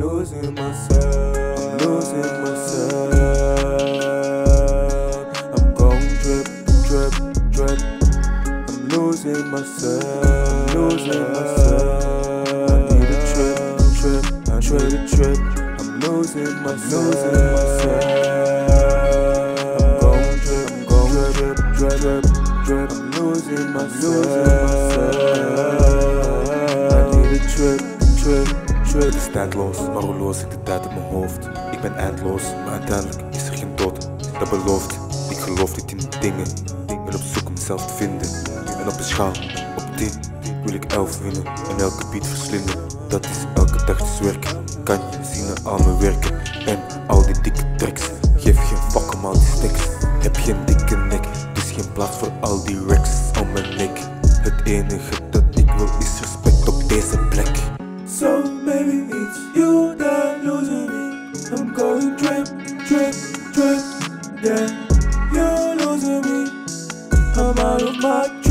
losing myself. Losing myself. I'm going drip, drip, drip. I'm losing myself. Losing myself. I need a trip, trip. I need a trip. I'm losing myself. Losing myself. I'm going drip, I'm going drip, drip, drip, drip. I'm losing myself. I need a trip, trip, trip. Het is tijdloos, maar hoe los ik de tijd in mijn hoofd? Ik ben eindloos, maar uiteindelijk is er geen dood. Dat belooft, ik geloof niet in dingen. Ik ben op zoek om mezelf te vinden. En op een schaal, op 10 wil ik 11 winnen. En elke beat verslinden, dat is elke dag dus werken. Kan je zien aan mijn werken en al die dikke tracks. Geef geen fuck om al die stacks. Heb geen dikke nek, dus geen plaats voor al die racks om mijn nek. Het enige dat ik wil is respect op deze plek. So You done losing me. I'm going trip, trip, trip, Yeah, you losing me. I'm out of my. Trip.